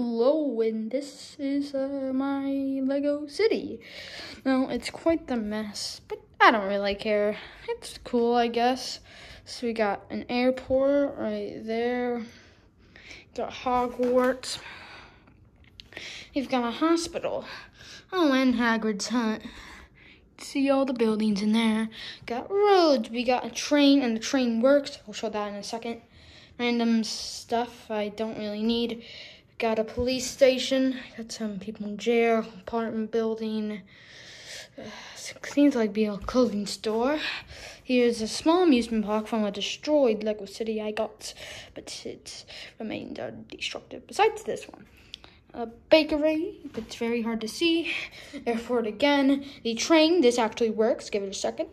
Hello, and this is uh, my Lego city. Now, it's quite the mess, but I don't really care. It's cool, I guess. So we got an airport right there. Got Hogwarts. We've got a hospital. Oh, and Hagrid's hut. See all the buildings in there. Got roads. We got a train, and the train works. I'll show that in a second. Random stuff I don't really need. Got a police station. Got some people in jail. Apartment building. Uh, seems like be a clothing store. Here's a small amusement park from a destroyed Lego city I got, but it remained undestructive. Besides this one a bakery. It's very hard to see. Airport again. The train. This actually works. Give it a second.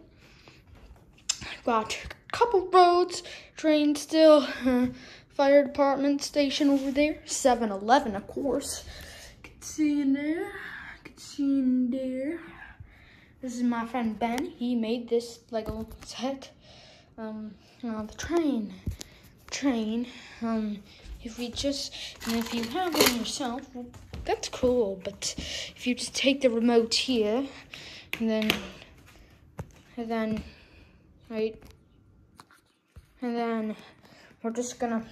Got a couple roads. Train still. Fire department station over there. 7-Eleven, of course. Can see in there. Can see in there. This is my friend Ben. He made this Lego set. Um, the train. Train. Um, if we just, and if you have one yourself, well, that's cool. But if you just take the remote here, and then, and then, right, and then we're just gonna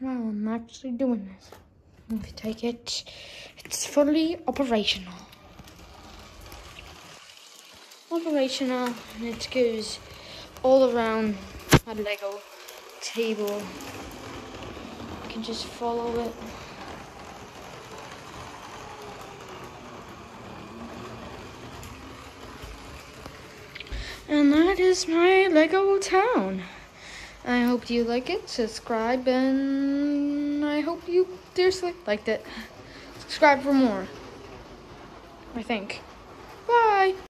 Wow, I'm actually doing this. If you take it, it's fully operational. Operational, and it goes all around a Lego table. You can just follow it. And that is my Lego town. I hope you like it. Subscribe, and I hope you seriously liked it. Subscribe for more. I think.